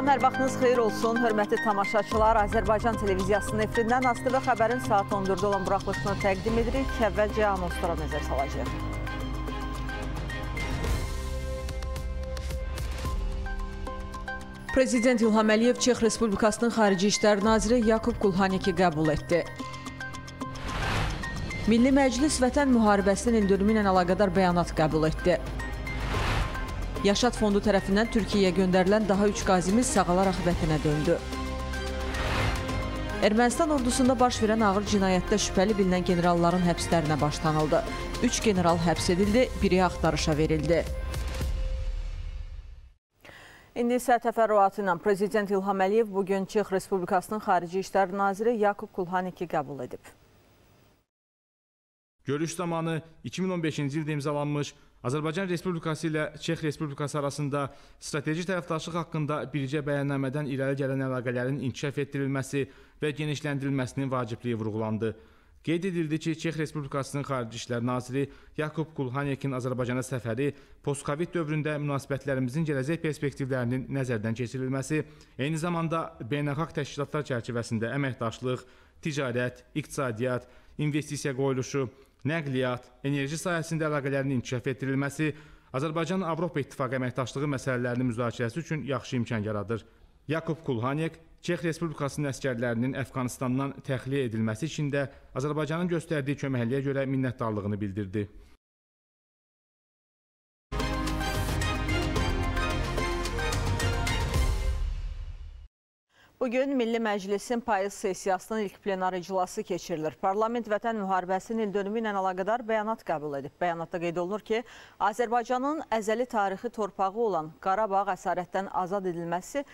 Salam, hər vaxtınız xeyir olsun. Hörmətli tamaşaçılar, Azərbaycan televiziyasının efirindən Aslı və xəbərin saat 14-də olan buraxılışını təqdim edirik. Əvvəlcə anonslara nəzər salacaq. Prezident İlham Əliyev Çex Respublikasının Xarici İşlər Naziri Yakub Kulhaniki qəbul etdi. Milli Məclis Vətən müharibəsinin ildönümü ilə əlaqədar bəyanat qəbul etdi. Yaşad Fondu tərəfindən Türkiyəyə göndərilən daha üç qazimiz sağalaraq vətənə döndü. Ermənistan ordusunda baş verən ağır cinayətdə şübhəli bilinən generalların həbslərinə başlanıldı. Üç general həbs edildi, biri axtarışa verildi. İndi isə təfərrüatı ilə Prezident İlham Əliyev bugün Çex Respublikasının Xarici İşlər Naziri Yakub Kulhaniki qəbul edib. Görüş zamanı 2015-ci ildə imzalanmış Azərbaycan Respublikası ilə Çex Respublikası arasında strateji tərəfdaşlıq haqqında bircə bəyannamədən irəli gələn əlaqələrin inkişaf etdirilməsi və genişləndirilməsinin vacibliyi vurğulandı. Qeyd edildi ki, Çex Respublikasının Xarici İşlər Naziri Yakub Kulhanekin Azərbaycana səfəri post-Covid dövründə münasibətlərimizin gələcək perspektivlərinin nəzərdən keçirilməsi, eyni zamanda beynəlxalq təşkilatlar çərçivəsində əməkdaşlıq, ticarət, iqtisadiyyat, investisiya qoyuluşu, nəqliyyat, enerji sahəsində əlaqələrin inkişaf etdirilməsi, Azərbaycan-Avropa İttifaqı əməkdaşlığı məsələlərinin müzakirəsi üçün yaxşı imkan yaradır. Yakub Kulhanek Çex Respublikasının əskərlərinin Əfqanistandan təxliyə edilməsi üçün də Azərbaycanın göstərdiyi köməkliyə görə minnətdarlığını bildirdi. Bugün Milli Məclisin payız sessiyasının ilk plenar iclası keçirilir. Parlament vətən müharibəsinin ildönümü ilə əlaqədar bəyanat qəbul edib. Bəyanatda qeyd olunur ki, Azərbaycanın əzəli tarixi torpağı olan Qarabağ əsarətdən azad edilməsi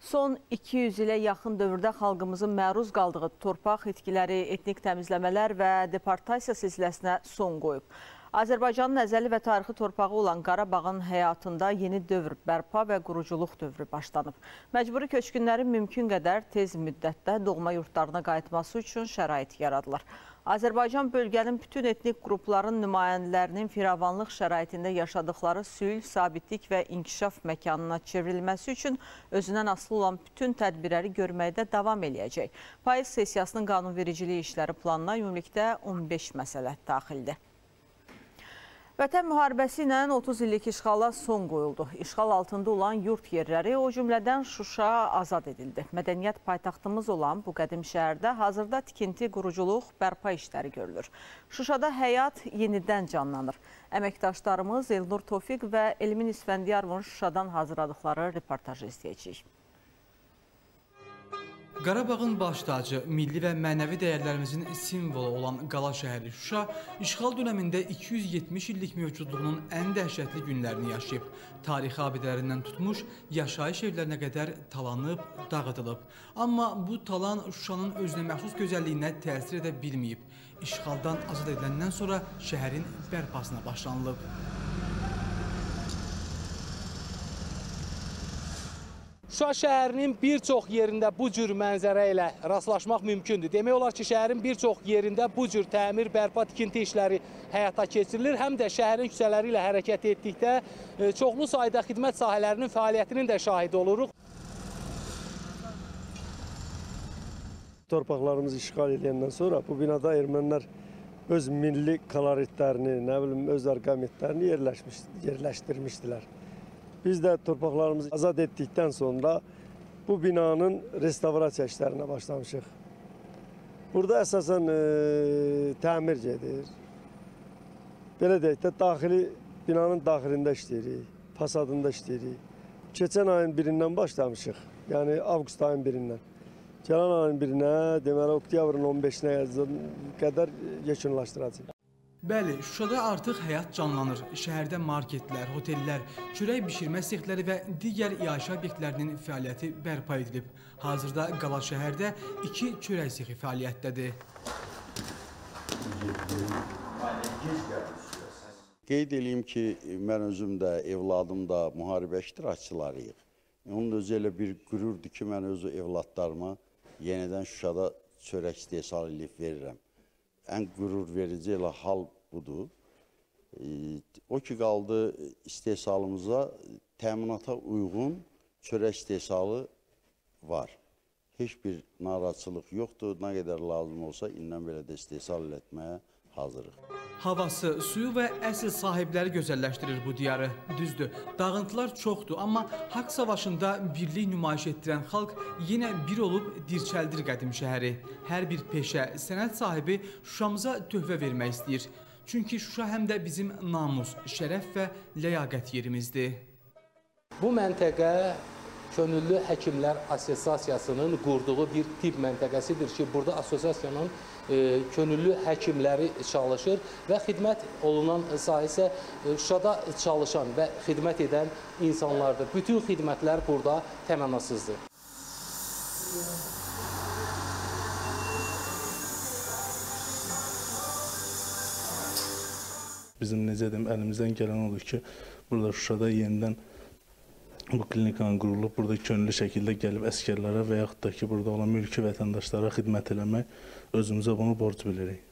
son 200 ilə yaxın dövrdə xalqımızın məruz qaldığı torpaq itkiləri, etnik təmizləmələr və deportasiya silsiləsinə son qoyub. Azərbaycanın əzəli və tarixi torpağı olan Qarabağın həyatında yeni dövr bərpa və quruculuq dövrü başlanıb. Məcburi köçkünlərin mümkün qədər tez müddətdə doğma yurtlarına qayıtması üçün şərait yaradılır. Azərbaycan bölgənin bütün etnik qrupların nümayəndələrinin firavanlıq şəraitində yaşadıkları sülh, sabitlik və inkişaf məkanına çevrilməsi üçün özündən asılı olan bütün tədbirləri görməkdə davam eləyəcək. Payız sessiyasının qanunvericiliyi işləri planına ümumilikdə 15 məsələ daxildir. Vətən müharibəsi ilə 30 illik işğala son qoyuldu. İşğal altında olan yurt yerləri, o cümlədən Şuşa azad edildi. Mədəniyyət paytaxtımız olan bu qədim şəhərdə hazırda tikinti, quruculuq, bərpa işləri görülür. Şuşada həyat yenidən canlanır. Əməkdaşlarımız Elnur Tofiq və Elmin İsfəndiyarvın Şuşadan hazırladıkları reportajı istəyəcəyik. Qarabağın baş tacı, milli və mənəvi dəyərlərimizin simvolu olan qala şəhəri Şuşa işğal dönəmində 270 illik mövcudluğunun ən dəhşətli günlərini yaşayıb. Tarixi abidələrindən tutmuş, yaşayış evlərinə qədər talanıb, dağıdılıb. Amma bu talan Şuşanın özünə məxsus gözəlliyinə təsir edə bilməyib. İşğaldan azad ediləndən sonra şəhərin bərpasına başlanılıb. Şuşa şəhərinin bir çox yerində bu cür mənzərə ilə rastlaşmaq mümkündür. Demək olar ki, şəhərin bir çox yerində bu cür təmir, bərpa, tikinti işləri həyata keçirilir. Həm də şəhərin küçələri ilə hərəkət etdikdə e, çoxlu sayda xidmət sahələrinin fəaliyyətinin də şahidi oluruq. Torpaqlarımızı işğal edəndən sonra bu binada ermənilər öz milli koloritlərini, nə bilim, öz arqamentlərini yerləşmiş, yerləşdirmişdilər. Biz də torpaqlarımızı azad etdikdən sonra bu binanın restavrasiya işlərinə başlamışıq. Burada əsasən e, təmir gedir. Belə deyək də, daxili, binanın daxilində işləyirik, fasadında işləyirik. Keçən ayın birindən başlamışıq, yəni avqust ayın birindən. Gələn ayın birinə, deməli, oktyabrın 15-nə qədər yekunlaşdıracaq. Bəli, Şuşada artıq həyat canlanır. Şəhərdə marketlər, hotellər, çörək bişirmə sexləri və digər iaşə obyektlərinin fəaliyyəti bərpa edilib. Hazırda Qala şəhərdə iki çörək sexi fəaliyyətdədir. Qeyd edeyim ki, mən özüm də, evladım da müharibə iştirakçılarıyıq. Onun özü elə bir qürurdur ki, mən özü evladlarıma yenidən Şuşada çörək istehsal edib verirəm. Ən qürur verici elə hal budur. O ki, qaldı istehsalımıza təminata uyğun çörək istehsalı var. Heç bir narahatçılıq yoxdur. Nə qədər lazım olsa indən belə də istehsal etməyə hazırıq. Havası, suyu və əsl sahibləri gözəlləşdirir bu diyarı. Düzdür, dağıntılar çoxdur, amma haqq savaşında birlik nümayiş etdirən xalq yenə bir olub dirçəldir qədim şəhəri. Hər bir peşə, sənət sahibi Şuşamıza töhfə vermək istəyir. Çünki Şuşa həm də bizim namus, şərəf və ləyaqət yerimizdir. Bu məntəqə Könüllü Həkimlər Assosiasiyasının qurduğu bir tibb məntəqəsidir ki, burada assosiasiyanın e, könüllü həkimləri çalışır və xidmət olunan sahə isə e, Şuşada çalışan və xidmət edən insanlardır. Bütün xidmətlər burada təmənnasızdır. Bizim necə deyim, əlimizdən gələn odur ki, burada Şuşada yenidən bu klinikanın qurulub, burada könüllü şəkildə gəlib əskərlərə və yaxud da ki, burada olan mülki vətəndaşlara xidmət eləmək özümüzə bunu borc bilirik.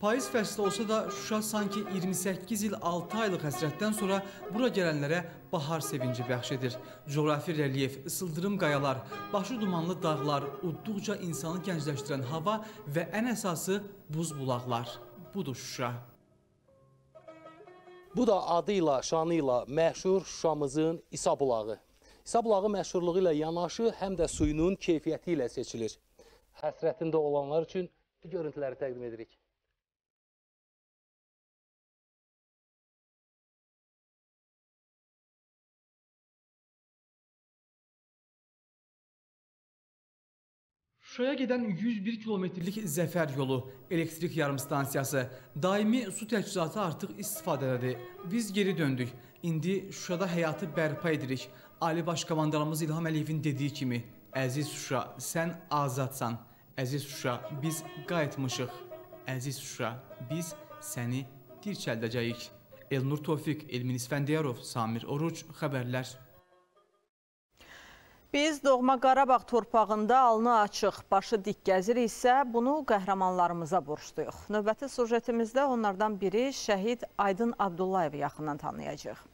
Payız fəsli olsa da Şuşa sanki 28 il 6 aylıq həsrətdən sonra bura gələnlərə bahar sevinci bəxş edir. Coğrafi relyef, sıldırım qayalar, başı dumanlı dağlar, udduqca insanı gəncləşdirən hava və ən əsası buz bulaqlar. Budur Şuşa. Bu da adı ilə, şanı ilə məşhur Şuşamızın İsa bulağı. İsa bulağı məşhurluğu ilə yanaşı, həm də suyunun keyfiyyəti ilə seçilir. Həsrətində olanlar üçün görüntüləri təqdim edirik. Şuşaya gedən 101 kilometrlik Zəfər yolu, elektrik yarımstansiyası, daimi su təchizatı artıq istifadədədir. Biz geri döndük. İndi Şuşada həyatı bərpa edirik. Ali Baş Komandanımız İlham Əliyevin dediyi kimi, əziz Şuşa, sən azadsan. Əziz Şuşa, biz qayıtmışıq. Əziz Şuşa, biz səni dirçəldəcəyik. Elnur Tofiq, Elmin İsfəndiyarov, Samir Oruc, xəbərlər. Biz doğma Qarabağ torpağında alnı açıq, başı dik gəziriksə, bunu qəhrəmanlarımıza borçluyuq. Növbəti sujetimizdə onlardan biri şəhid Aydın Abdullayevi yaxından tanıyacaq.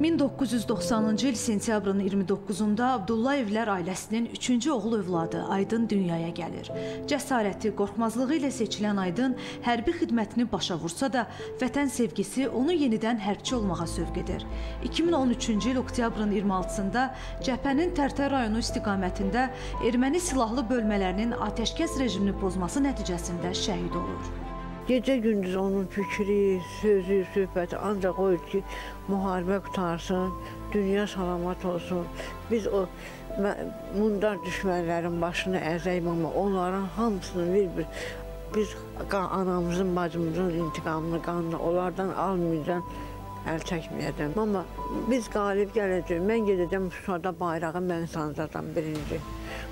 1990-cı il sentyabrın 29-da Abdullayevlər ailəsinin üçüncü oğul övladı Aydın dünyaya gəlir. Cəsarəti, qorxmazlığı ilə seçilən Aydın hərbi xidmətini başa vursa da, vətən sevgisi onu yenidən hərbçi olmağa sövq edir. 2013-cü il oktyabrın 26-sında Cəbhənin Tərtər rayonu istiqamətində erməni silahlı bölmələrinin atəşkəs rejimini pozması nəticəsində şəhid olur. Gecə-gündüz onun fikri, sözü, söhbəti ancaq o ki, müharibə qutarsın, dünya salamat olsun. Biz o mundar düşmənlərin başını əzəyim, amma onların hamısını bir-bir biz anamızın, bacımızın intiqamını qanını onlardan almayacağım, əl çəkməyəcəm. Amma biz qalib gələcəyik. Mən gedəcəm Şuşada bayrağı mən sancacam birinci.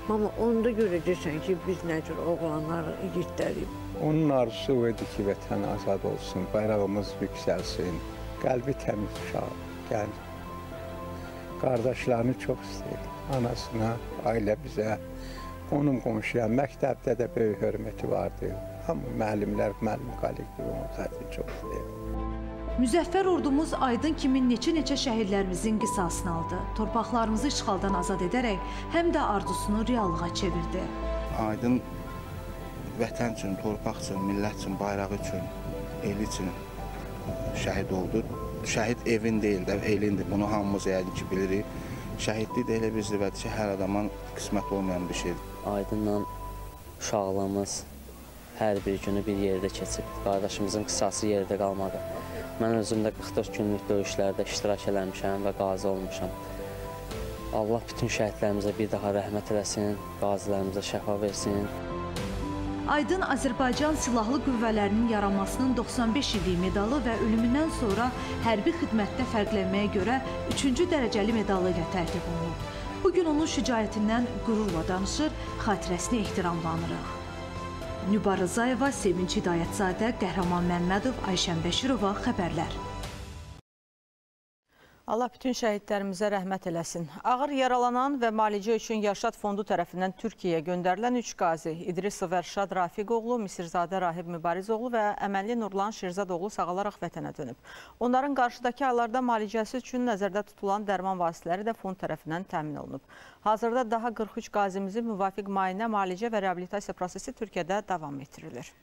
Amma onda görəcəksən ki, biz nə cür oğlanlar, igidlərik. Onun arzusu o idi ki, vətən azad olsun, bayrağımız yüksəlsin, qəlbi təmiz uşaq, gəl. Qardaşlarını çox istəyir, anasına, ailə bizə, onun qonşuya, məktəbdə də böyük hörməti vardı. Hamı müəllimlər, müəllim kollektivi onu zaten çox istəyir. Müzəffər ordumuz Aydın kimi neçə-neçə şəhidlərimizin qisasını aldı. Torpaqlarımızı işğaldan azad edərək həm də arzusunu reallığa çevirdi. Aydın vətən üçün, torpaq üçün, millət üçün, bayrağı üçün, eli üçün şəhid oldu. Şəhid evin deyil də, elindir. Bunu hamımız yəqin ki, bilirik. Şəhidlik də elə bir zirvədir ki, hər adamın qismət olmayan bir şeydir. Aydınla uşaqlığımız hər bir günü bir yerdə keçib. Qardaşımızın qısası yerdə qalmadı. Mən özüm də 44 günlük döyüşlərdə iştirak eləmişəm və qazi olmuşam. Allah bütün şəhidlərimizə bir daha rəhmət eləsin, qazilərimizə şəfa versin. Aydın Azərbaycan Silahlı Qüvvələrinin yaranmasının 95 illik medalı və ölümündən sonra hərbi xidmətdə fərqlənməyə görə 3-cü dərəcəli medalı ilə tərtib olunub. Bugün onun şücaətindən qürurla danışır, xatirəsini ehtiramlanırıq. Nübar Rızayeva, Sevinç Hidayətzadə, Qəhrəman Məmmədov, Ayşən Bəşirova xəbərlər. Allah bütün şəhidlərimizə rəhmət eləsin. Ağır yaralanan və müalicə üçün Yaşad Fondu tərəfindən Türkiyəyə göndərilən 3 qazi İdrisov Ərşad Rafiqoğlu, Misirzadə Rahib Mübarizoğlu və Əməlli Nurlan Şirzadoğlu sağalaraq vətənə dönüb. Onların qarşıdakı aylarda müalicəsi üçün nəzərdə tutulan dərman vasitələri də fond tərəfindən təmin olunub. Hazırda daha 43 qazimizin müvafiq müayinə, müalicə və reabilitasiya prosesi Türkiyədə davam etdirilir.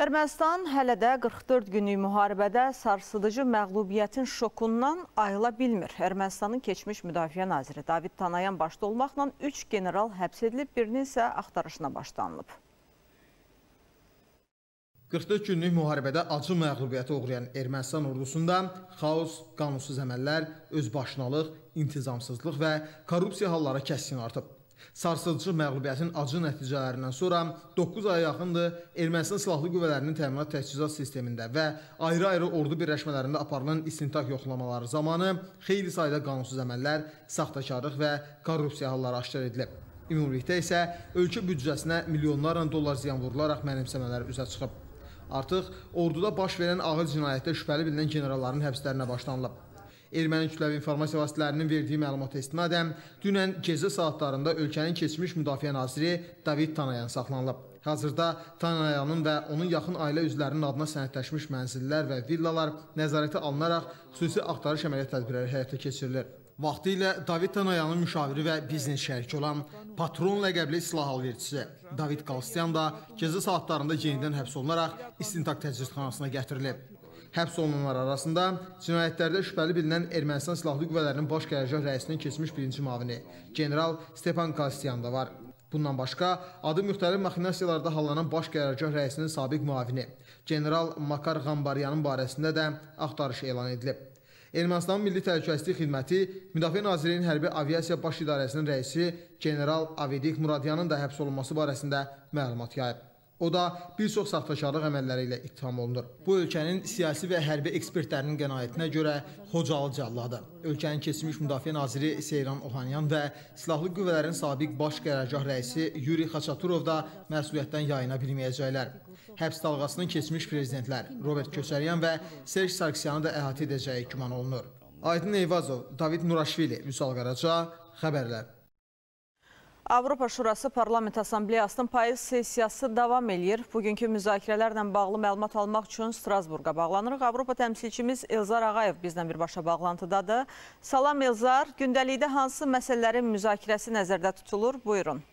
Ermənistan hələ də 44 günlük müharibədə sarsıdıcı məğlubiyyətin şokundan ayıla bilmir. Ermənistanın keçmiş müdafiə naziri David Tanayan başda olmaqla 3 general həbs edilib, birinin isə axtarışına başlanılıb. 44 günlük müharibədə acı məğlubiyyətə uğrayan Ermənistan ordusunda xaos, qanunsuz əməllər, özbaşınalıq, intizamsızlıq və korrupsiya halları kəskin artıb. Sarsıdıcı məğlubiyyətin acı nəticələrindən sonra 9 aya yaxındır Ermənistan Silahlı Qüvvələrinin təminat təchizat sistemində və ayrı-ayrı ordu birləşmələrində aparılan istintaq yoxlamaları zamanı xeyli sayda qanunsuz əməllər, saxtakarlıq və korrupsiya halları aşkar edilib. Ümumilikdə isə ölkə büdcəsinə milyonlarla dollar ziyan vurularaq mənimsəmələr üzə çıxıb. Artıq orduda baş verən ağır cinayətdə şübhəli bilinən generalların həbslərinə başlanılıb. Erməni kütləvi informasiya vasitələrinin verdiyi məlumata istinadən dünən gecə saatlarında ölkənin keçmiş müdafiə naziri David Tanayan saxlanılıb. Hazırda Tanayanın və onun yaxın ailə üzvlərinin adına sənədləşmiş mənzillər və villalar nəzarətə alınaraq xüsusi axtarış əməliyyat tədbirləri həyata keçirilir. Vaxtilə David Tanayanın müşaviri və biznes şəriki olan Patron ləqəbli silah alverçisi David Qalstyan da gecə saatlarında yenidən həbs olunaraq istintaq təcridxanasına gətirilib. Həbs olunanlar arasında cinayətlərdə şübhəli bilinən Ermənistan Silahlı Qüvvələrinin Baş Qərargah rəisinin keçmiş birinci mavini general Stepan Kastyan da var. Bundan başqa, adı müxtəlif maxinasiyalarda hallanan Baş Qərargah rəisinin sabiq mavini general Makar Qambaryanın barəsində də axtarış elan edilib. Ermənistanın Milli Təhlükəsizlik Xidməti Müdafiə Nazirliyinin Hərbi Aviasiya Baş İdarəsinin rəisi general Avedik Muradyanın da həbs olunması barəsində məlumat yayıb. O da bir çox saxtakarlıq əməlləri ilə ittiham olunur. Bu ölkənin siyasi və hərbi ekspertlərinin qənaətinə görə Xocalı cəlladı. Ölkənin keçmiş müdafiə naziri Seyran Ohanyan və Silahlı Qüvvələrin sabiq baş qərargah rəisi Yuri Xaçaturov da məsuliyyətdən yayına bilməyəcəklər. Həbs dalğasının keçmiş prezidentlər Robert Köçəryan və Serj Sarkisyanı da əhatə edəcəyi güman olunur. Aydın Eyvazov, David Nuraşvili, Vüsal Qaraca, xəbərlər. Avropa Şurası Parlament Assambleyasının payız sessiyası davam edir. Bugünkü müzakirələrlə bağlı məlumat almaq üçün Strasburqa bağlanırıq. Avropa təmsilçimiz Elzar Ağayev bizlə birbaşa bağlantıdadır. Salam Elzar, gündəlikdə hansı məsələlərin müzakirəsi nəzərdə tutulur? Buyurun.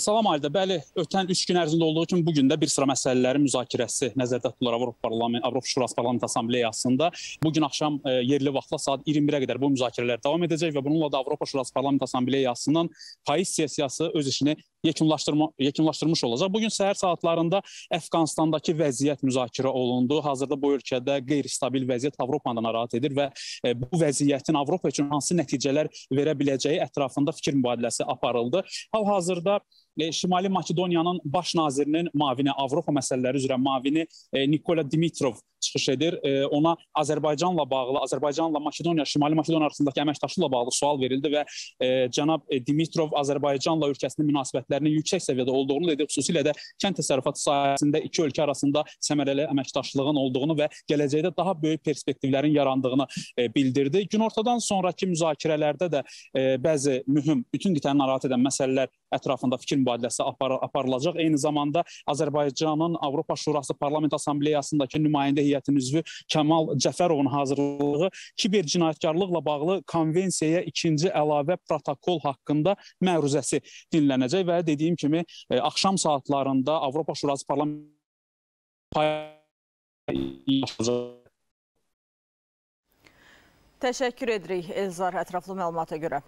Salam Alidə, bəli, ötən 3 gün ərzində olduğu kimi bu gün də bir sıra məsələlərin müzakirəsi nəzərdə tutulur Avropa Parlament, Avropa Şurası Parlament Assambleyasında. Bu gün axşam e, yerli vaxtla saat 21-ə qədər bu müzakirələr davam edəcək və bununla da Avropa Şurası Parlament Assambleyasının payız sessiyası öz işini yekunlaşdırma, yekunlaşdırmış olacaq. Bugün səhər saatlarında Əfqanistandakı vəziyyət müzakirə olundu. Hazırda bu ölkədə qeyri-stabil vəziyyət Avropanı narahat edir və e, bu vəziyyətin Avropa üçün hansı nəticələr verə biləcəyi ətrafında fikir mübadiləsi aparıldı. Hal-hazırda Şimali Makedoniyanın baş nazirinin mavini, Avropa məsələləri üzrə mavini e, Nikola Dimitrov çıxış edir. E, ona Azərbaycanla bağlı, Azərbaycanla Makedoniya, Şimali Makedoniya arasındakı əməkdaşlıqla bağlı sual verildi və e, cənab e, Dimitrov Azərbaycanla ölkəsinin münasibətlərinin yüksək səviyyədə olduğunu dedi. Xüsusilə də kənd təsərrüfatı sahəsində iki ölkə arasında səmərəli əməkdaşlığın olduğunu və gələcəkdə daha böyük perspektivlərin yarandığını e, bildirdi. Günortadan sonrakı müzakirələrdə də e, bəzi mühüm, bütün qitəni narahat edən məsələlər ətrafında fikir mübadiləsi apar aparılacaq. Eyni zamanda Azərbaycanın Avropa Şurası Parlament Assambleyasındakı nümayəndə heyətinin üzvü Kəmal Cəfərovun hazırlığı kiber cinayətkarlıqla bağlı konvensiyaya ikinci əlavə protokol haqqında məruzəsi dinlənəcək və dediyim kimi e, axşam saatlarında Avropa Şurası Parlament Təşəkkür edirik Elzar ətraflı məlumata görə.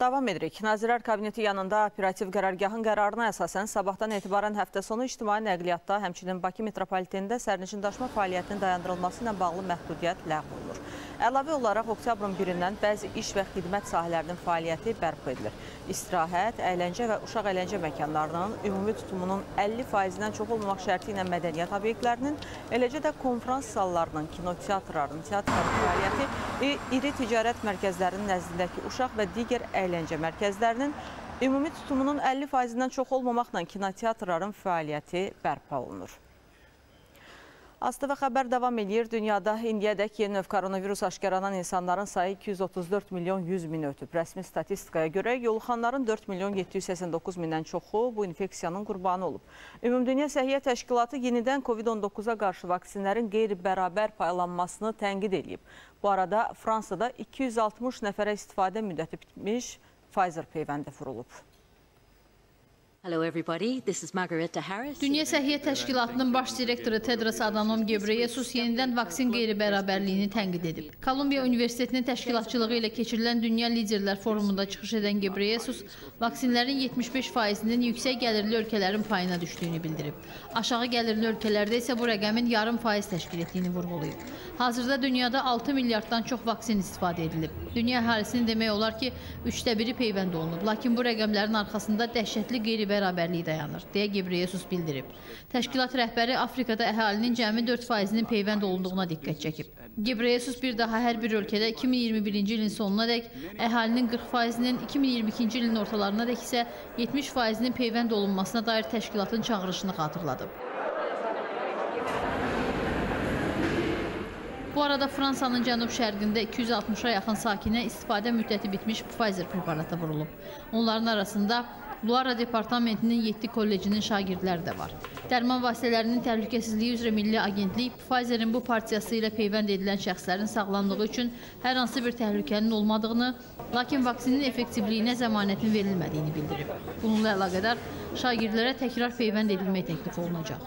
Davam edirik. Nazirlər Kabineti yanında operativ qərargahın qərarına əsasən sabahdan etibarən həftə sonu ictimai nəqliyyatda, həmçinin Bakı metropolitenində sərnişin daşıma fəaliyyətinin dayandırılması ilə bağlı məhdudiyyət ləğv olunur. Əlavə olaraq oktyabrın birindən bəzi iş və xidmət sahələrinin fəaliyyəti bərpa edilir. İstirahət, əyləncə və uşaq əyləncə məkanlarının ümumi tutumunun 50%-dən çox olmamaq şərti ilə mədəniyyət obyektlərinin, eləcə də konferans sallarının, kinoteatrların, teatrların fəaliyyəti, iri ticarət mərkəzlərinin nəzdindəki uşaq və digər əyləncə mərkəzlərinin ümumi tutumunun 50%-dən çox olmamaqla kinoteatrların fəaliyyəti bərpa olunur. ASTV xəbər davam edir. Dünyada indiyədək yeni növ koronavirus aşkaranan insanların sayı 234 milyon 100 min ötüb. Rəsmi statistikaya görə yoluxanların 4 milyon 789 mindən çoxu bu infeksiyanın qurbanı olub. Ümumdünya Səhiyyə Təşkilatı yenidən COVID-19-a qarşı vaksinlərin qeyri-bərabər paylanmasını tənqid edib. Bu arada Fransada 260 nəfərə istifadə müddəti bitmiş Pfizer peyvəndi vurulub. Dünya Səhiyyə Təşkilatının baş direktoru Tedros Adhanom Ghebreyesus yenidən vaksin qeyri-bərabərliyini tənqid edib. Kolumbiya Universitetinin təşkilatçılığı ilə keçirilən Dünya Liderlər Forumunda çıxış edən Ghebreyesus vaksinlərin 75%-nin yüksək gəlirli ölkələrin payına düşdüyünü bildirib. Aşağı gəlirli ölkələrdə isə bu rəqəmin yarım faiz təşkil etdiyini vurğulayıb. Hazırda dünyada 6 milyarddan çox vaksin istifadə edilib. Dünya əhalisinin demək olar ki, üçdə biri peyvənd olunub. Lakin bu rəqəmlərin arxasında dəhşətli qeyri bərabərliyi dayanır, deyə Gebreyesus bildirib. Təşkilat rəhbəri Afrikada əhalinin cəmi 4%-nin peyvənd olunduğuna diqqət çəkib. Gebreyesus bir daha hər bir ölkədə 2021-ci ilin sonuna dək əhalinin 40%-nin, 2022-ci ilin ortalarına dək isə 70%-nin peyvənd olunmasına dair təşkilatın çağırışını xatırladıb. Bu arada Fransanın cənub-şərqində 260-a yaxın sakinə istifadə müddəti bitmiş Pfizer preparatı vurulub. Onların arasında Luara Departamentinin 7 kollecinin şagirdləri də var. Dərman vasitələrinin təhlükəsizliyi üzrə Milli Agentlik Pfizerin bu partiyası ilə peyvənd edilən şəxslərin sağlamlığı üçün hər hansı bir təhlükənin olmadığını, lakin vaksinin effektivliyinə zəmanətin verilmədiyini bildirib. Bununla əlaqədar şagirdlərə təkrar peyvənd edilmək təklif olunacaq.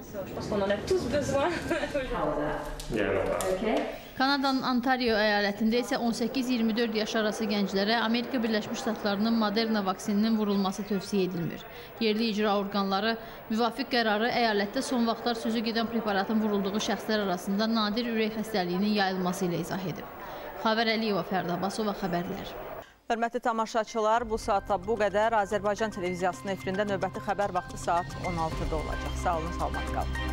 Kanadanın Ontario əyalətində isə 18-24 yaş arası gənclərə Amerika Birləşmiş Ştatlarının Moderna vaksininin vurulması tövsiyə edilmir. Yerli icra orqanları müvafiq qərarı əyalətdə son vaxtlar sözü gedən preparatın vurulduğu şəxslər arasında nadir ürək xəstəliyinin yayılması ilə izah edib. Xavər Əliyeva, Fərda Abbasova xəbərlər. Hörmətli tamaşaçılar, bu saata bu qədər Azərbaycan televiziyasının efirində növbəti xəbər vaxtı saat 16-da olacaq. Sağ olun, salamat qalın.